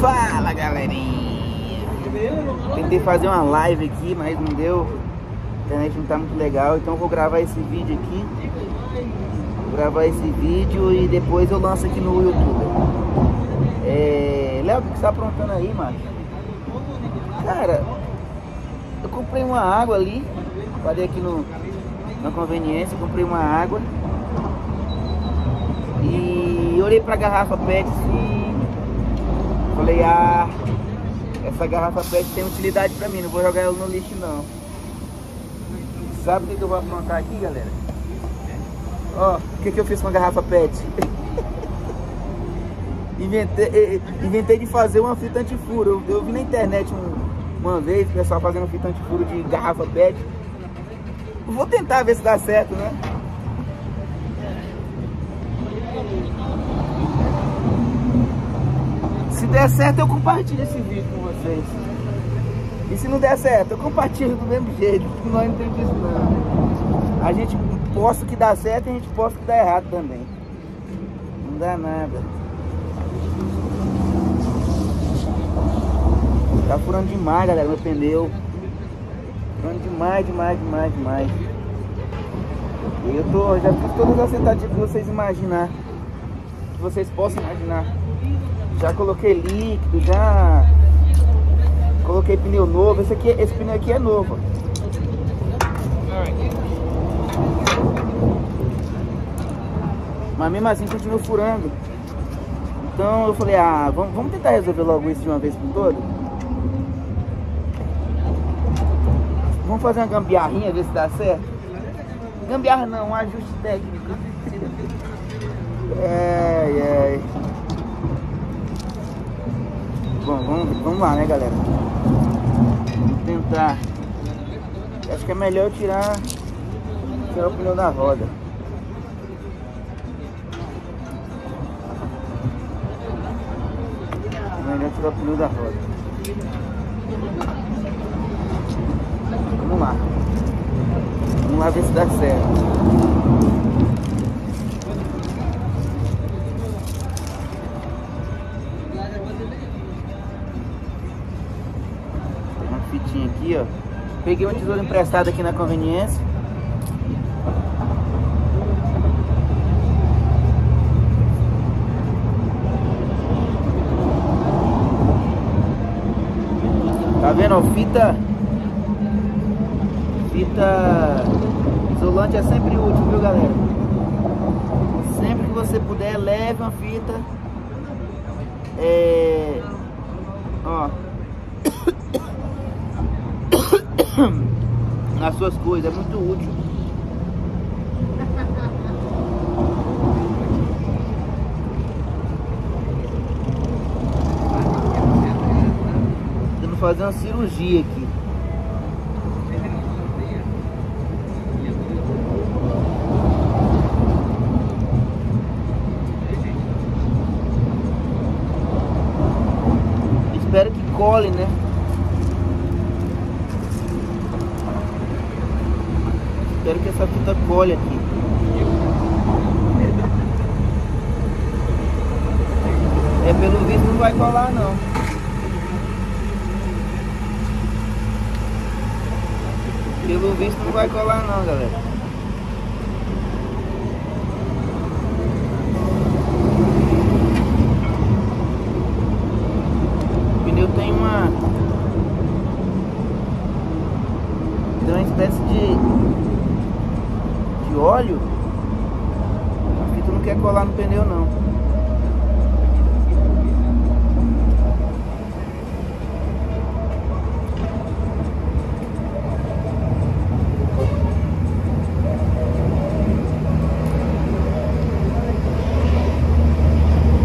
Fala galerinha! Tentei fazer uma live aqui, mas não deu. A internet não tá muito legal, então vou gravar esse vídeo aqui. Vou gravar esse vídeo e depois eu lanço aqui no YouTube. É... Léo, o que você tá aprontando aí, mano? Cara, eu comprei uma água ali. Parei aqui no, na conveniência, comprei uma água. E olhei pra garrafa PET e falei, ah, essa garrafa PET tem utilidade pra mim, não vou jogar ela no lixo não. Sabe o que, que eu vou aprontar aqui, galera? Ó, o que, que eu fiz com a garrafa PET? inventei, inventei de fazer uma fita antifuro. Eu, eu vi na internet um, uma vez o pessoal fazendo fita antifuro de garrafa PET. Vou tentar ver se dá certo, né? Se der certo, eu compartilho esse vídeo com vocês. E se não der certo, eu compartilho do mesmo jeito, porque nós não temos isso não. A gente posta que dá certo e a gente posta que dá errado também. Não dá nada. Tá furando demais, galera, meu pneu. Furando demais, demais, demais, demais. E eu tô, já fiz todas as tentativas que vocês imaginar. Que vocês possam imaginar. Já coloquei líquido, já coloquei pneu novo. Esse, aqui, esse pneu aqui é novo. Mas mesmo assim continua furando. Então eu falei, ah, vamos, vamos tentar resolver logo isso de uma vez por todas. Vamos fazer uma gambiarrinha, ver se dá certo. Gambiarra não, um ajuste técnico. É, é. Bom, vamos, vamos lá, né, galera? Vamos tentar. Acho que é melhor tirar, tirar o pneu da roda. É melhor tirar o pneu da roda. Vamos lá. Vamos lá ver se dá certo. Fitinha aqui, ó. Peguei uma tesoura emprestada aqui na conveniência. Tá vendo, fita Fita isolante é sempre útil, viu galera? Sempre que você puder, leve uma fita é... Ó Nas suas coisas, é muito útil Tentando fazer uma cirurgia aqui Espero que cole, né? Espero que essa fita cole aqui. É, pelo visto não vai colar não. Pelo visto não vai colar não, galera. O pneu tem uma tem uma espécie de de óleo. A fita não quer colar no pneu não.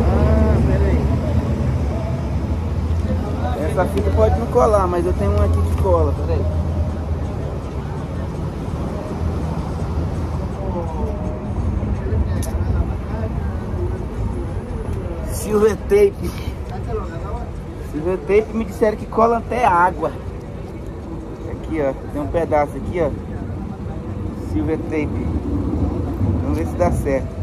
Ah, pera aí. Essa fita pode não colar, mas eu tenho uma aqui que cola, peraí. Silver tape. Silver tape me disseram que cola até água. Aqui, ó. Tem um pedaço aqui, ó. Silver tape. Vamos ver se dá certo.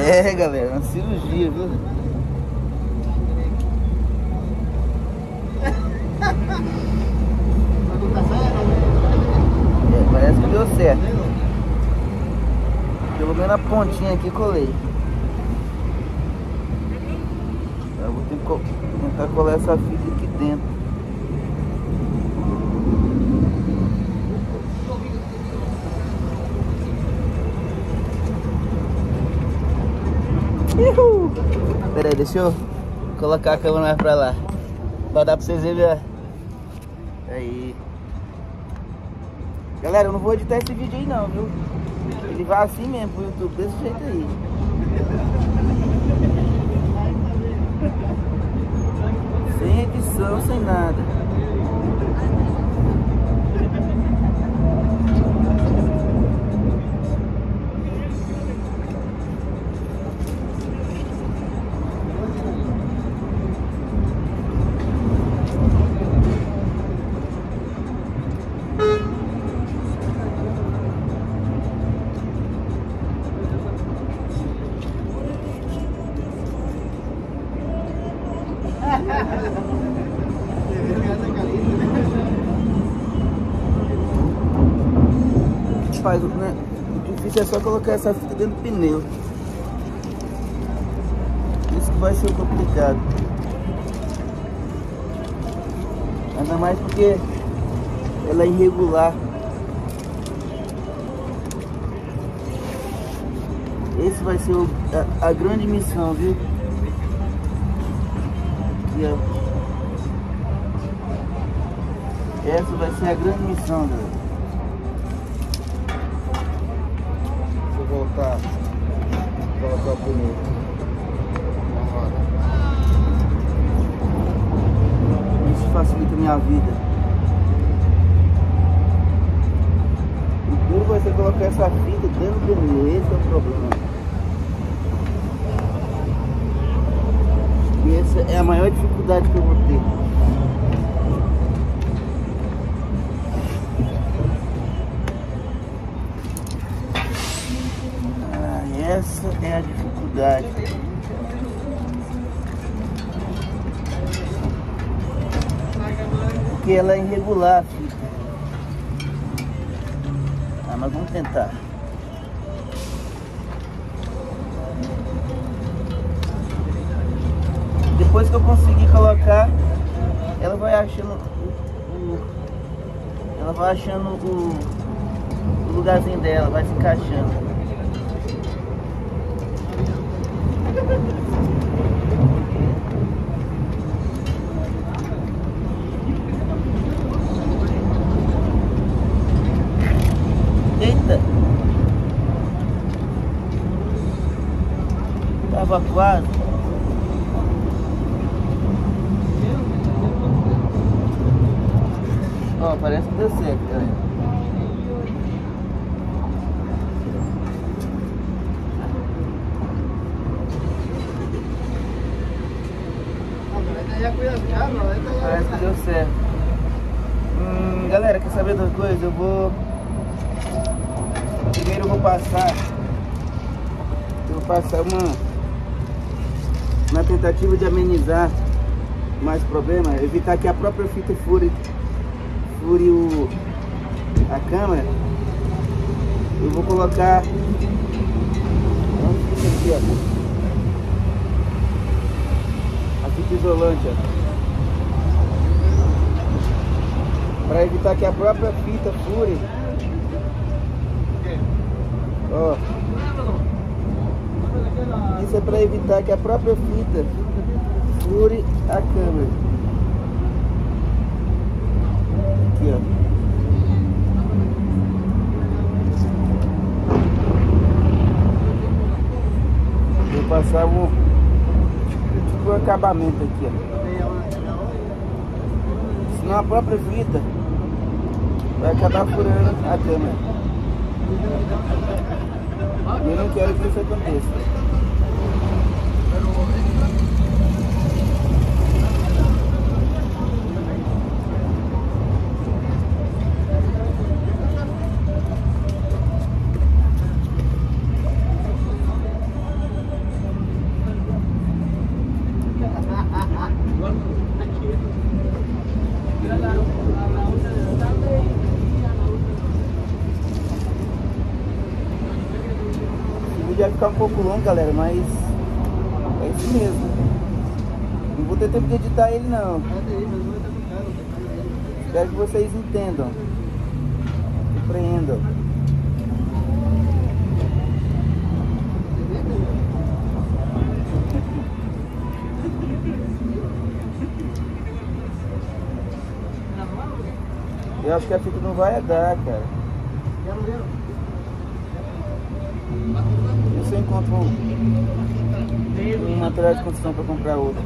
É, galera, uma cirurgia, viu? É, parece que deu certo. Pelo menos a pontinha aqui colei. Eu vou ter que tentar colar essa fita aqui dentro. Uhul. Pera aí, deixa eu colocar a câmera mais pra lá. Pra dar pra vocês verem. Aí. Galera, eu não vou editar esse vídeo aí não, viu? Ele vai assim mesmo pro YouTube, desse jeito aí. Sem edição, sem nada. Difícil é só colocar essa fita dentro do pneu. Isso que vai ser complicado. Ainda mais porque ela é irregular. Esse vai ser o, a, a, grande missão, viu? Aqui, ó. Essa vai ser a grande missão, galera. Voltar colocar o pneu na roda. Isso facilita a minha vida. O duro vai ser colocar essa fita dentro do pneu, esse é o problema. E essa é a maior dificuldade que eu vou ter. Essa é a dificuldade. Porque ela é irregular, filho. Ah, mas vamos tentar. Depois que eu conseguir colocar, ela vai achando o, ela vai achando o, o lugarzinho dela, vai se encaixando. Eita! Tava quase. Ó, parece que deu certo, galera. Parece que deu certo. Hum, galera, quer saber de uma coisa? Eu vou. Primeiro eu vou passar. Eu vou passar uma. Uma tentativa de amenizar mais problema, evitar que a própria fita fure, fure o, a câmera. Eu vou colocar. Aqui, ó? fita isolante, Para evitar que a própria fita fure. Ó. Isso é para evitar que a própria fita fure a câmera. Aqui, ó. Vou passar um o acabamento aqui, ó. Senão a própria fita vai acabar furando a câmera. Eu não quero que isso aconteça. ficar um pouco longo, galera, mas é isso mesmo. Não vou ter tempo de editar ele não. Espero que vocês entendam. Compreendam. Eu acho que a fita não vai dar, cara. E se eu encontro um, um material de construção para comprar outro?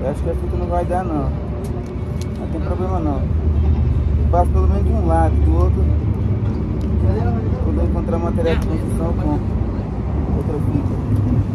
Eu acho que a fita não vai dar não. Não tem problema não. Eu passo pelo menos de um lado, do outro. Quando eu encontrar material de construção, eu compro outra fita.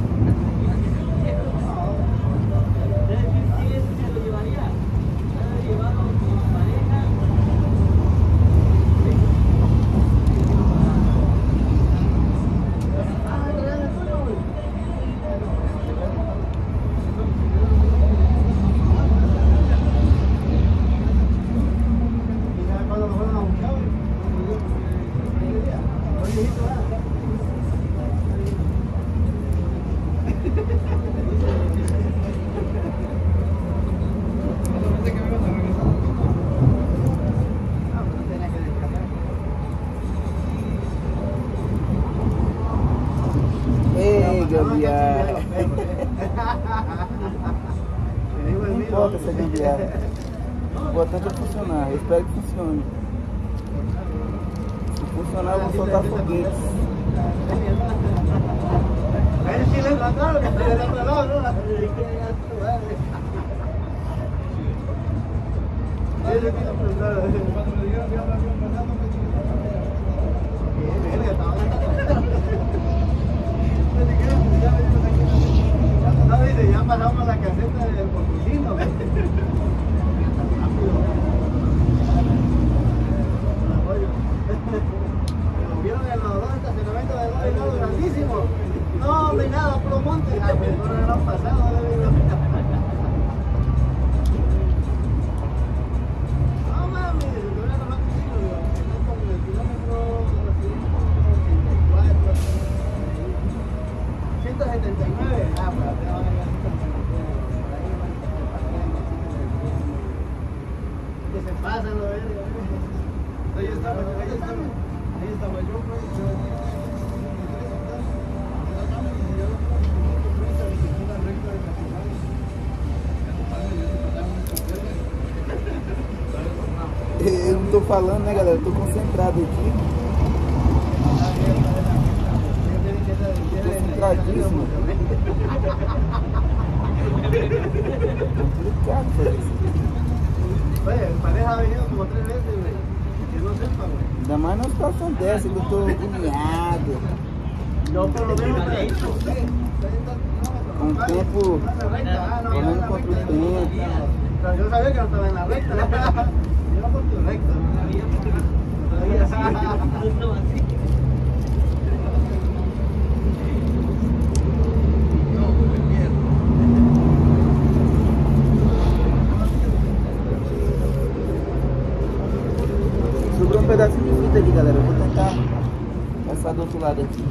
Ya pasamos la caseta del falando, né, galera? Eu tô concentrado aqui. Concentradíssimo. Complicado fazer isso. Oye, pareja ha venido como tres veces, güey. Que no sepa, güey. Ainda mais numa situação dessa que eu tô agoniado. Yo por lo menos Com o tempo correndo contra o tempo. Yo sabía que no estaba en la recta. Sobrou um pedacinho de fita aqui, galera. Eu vou tentar passar do outro lado aqui.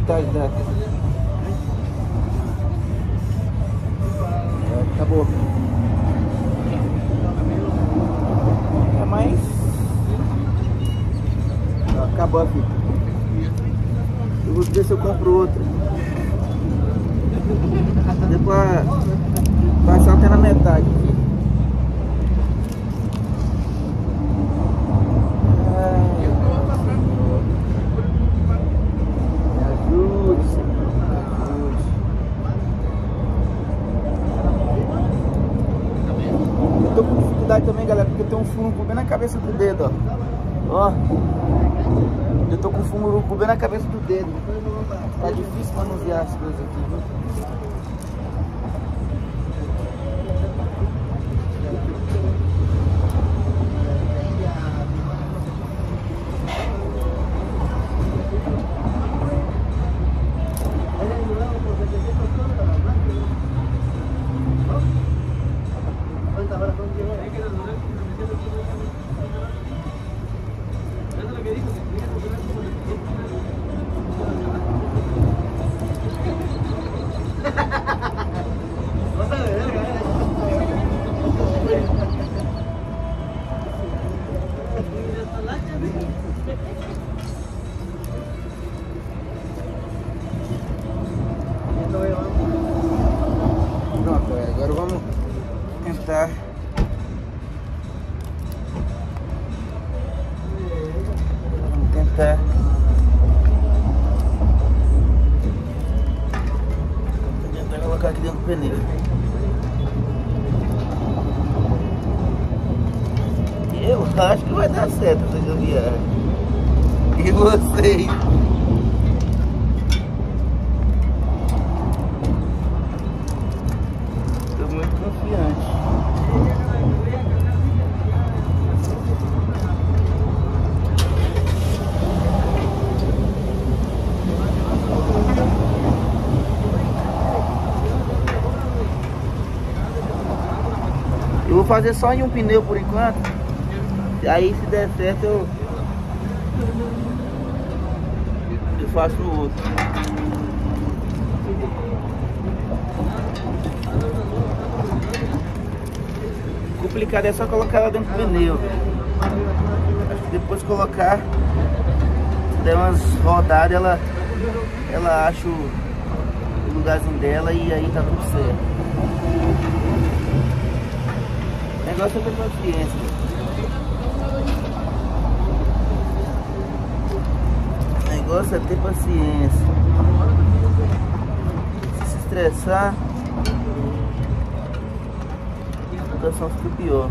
Metade da. É, acabou. É mais. Acabou a fita. Eu vou ver se eu compro outra. Depois passar até na metade. Eu tô com dificuldade também, galera, porque tem um furunco bem na cabeça do dedo, ó. Ó. Eu tô com um furunco bem na cabeça do dedo. Tá difícil manusear as coisas aqui, viu? Fazer só em um pneu por enquanto. Aí se der certo eu. Eu faço o outro. O complicado é só colocar ela dentro do pneu. Acho que depois de colocar, se der umas rodadas, ela, ela acha o lugarzinho dela e aí tá tudo certo. Negócio é ter paciência. Negócio é ter paciência. Se se estressar, a situação fica pior.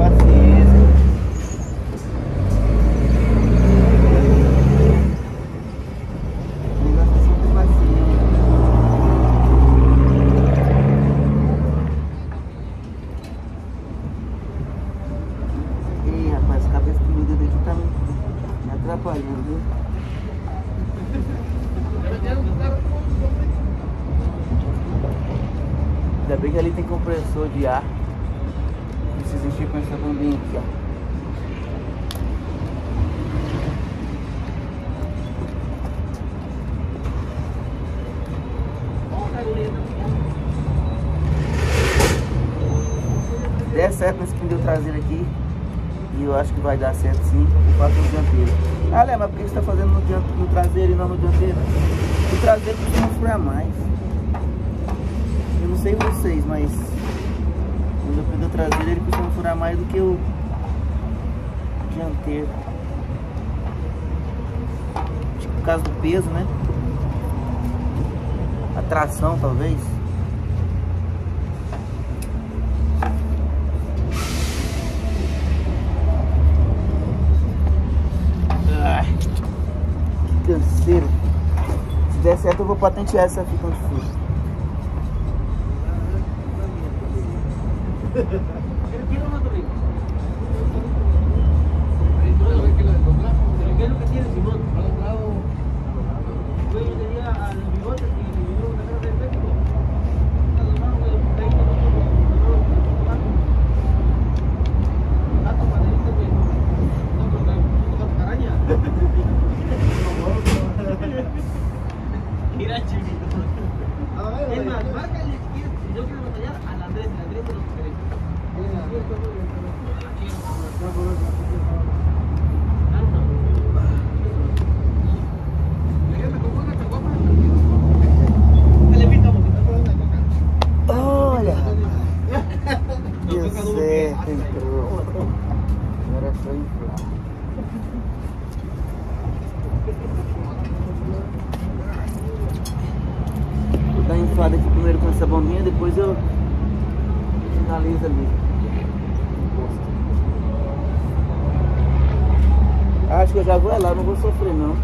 negócio O traseiro costuma furar mais. Eu não sei vocês, mas o meu pneu traseiro ele costuma furar mais do que o dianteiro. Acho por causa do peso, né? A tração talvez. Canseiro. Certo eu vou patentear essa fita antifurto. ¿Qué es lo que tiene Simón? Güey, yo tenía a los bigotes y me vinieron a sacar del efecto. A los manos, güey, ahí no, no, no, no, no, no, Tato panelista, güey. No, pero que no toca araña. Mira, chiquito. Es más, márcale si quieres, si yo quiero batallar al Andrés, el Andrés te lo interesa. Olha, rapaz. Deu certo, entrou. Agora é só inflar. Vou dar uma inflada aqui primeiro com essa bombinha, depois eu finalizo ali. Acho que eu já vou é lá, não vou sofrer não.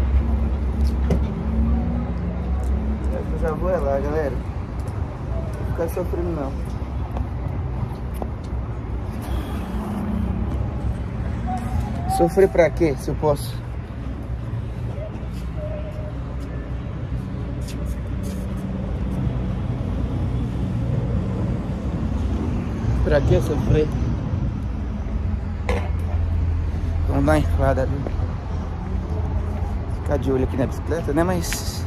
Acho que eu já vou é lá, galera. Não ficar sofrendo não. Sofrer pra quê, se eu posso? Pra que sofrer? Vamos dar uma inflada ali. Ficar de olho aqui na bicicleta, né? Mas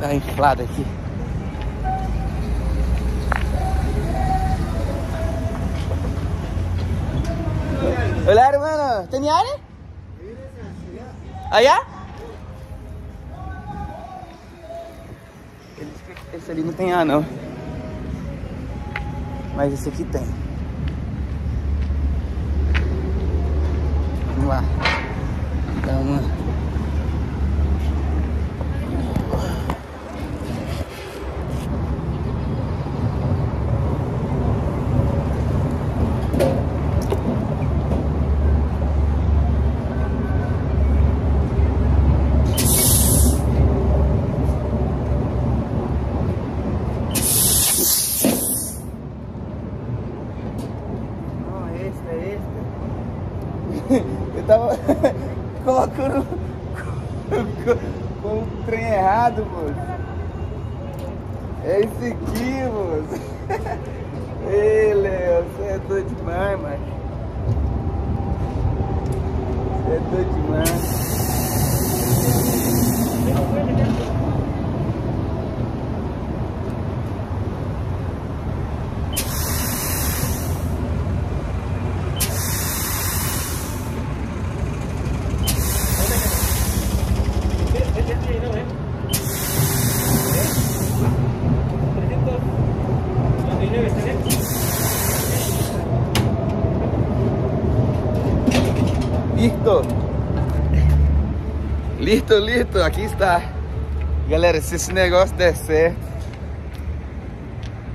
Tá inflado aqui. ¿Tenía área? ¿Allá? Esse ali não tem ar não. Mas esse aqui tem. Vamos lá. Dá uma. com o trem errado, moço. É esse aqui, moço. Ei, Léo, você é doido demais, mano. Você é doido demais. Listo. Listo, listo. Aqui está. Galera, se esse negócio der certo,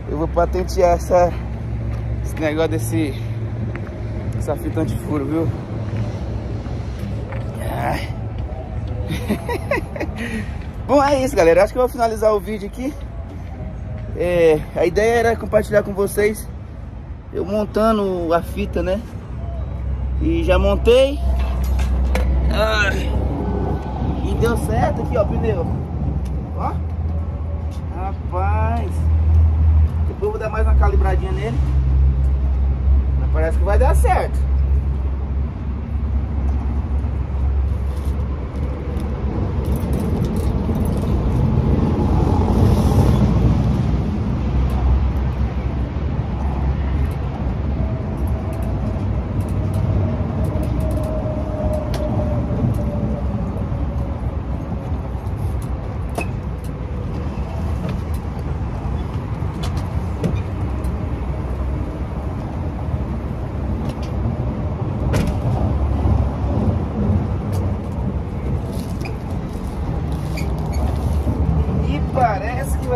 eu vou patentear essa, esse negócio desse, essa fita antifuro, viu? Bom, é isso, galera. Acho que eu vou finalizar o vídeo aqui. É, a ideia era compartilhar com vocês eu montando a fita, né? E já montei. Ai. Deu certo aqui, ó, pneu. Ó. Rapaz. Depois eu vou dar mais uma calibradinha nele. Mas parece que vai dar certo.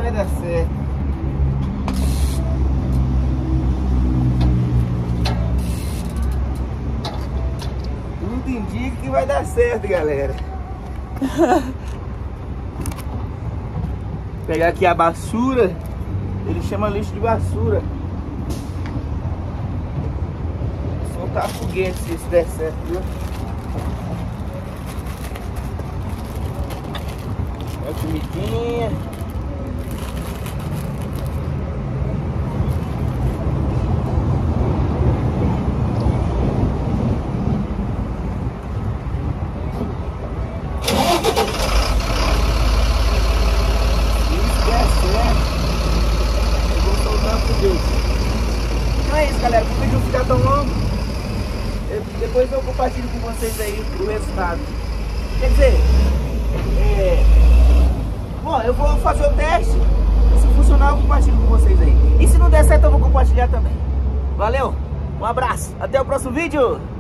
vai dar certo. Tudo indica que certo, galera. Pegar aqui a basura. Ele chama lixo de basura. Soltar foguete se isso der certo, viu? Olha a comidinha. Então é isso, galera. O vídeo não ficar tão longo. depois eu compartilho com vocês aí o resultado. Quer dizer, é... bom, eu vou fazer o teste. Se funcionar, eu compartilho com vocês aí.